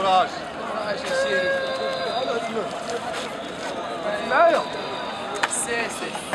Courage. Courage, ici. Meilleur. C'est, c'est.